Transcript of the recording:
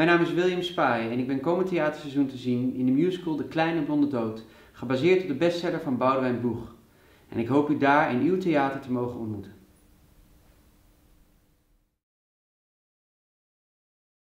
Mijn naam is William Spaai en ik ben komend theaterseizoen te zien in de musical De Kleine Blonde Dood, gebaseerd op de bestseller van Boudewijn Boeg. En ik hoop u daar in uw theater te mogen ontmoeten.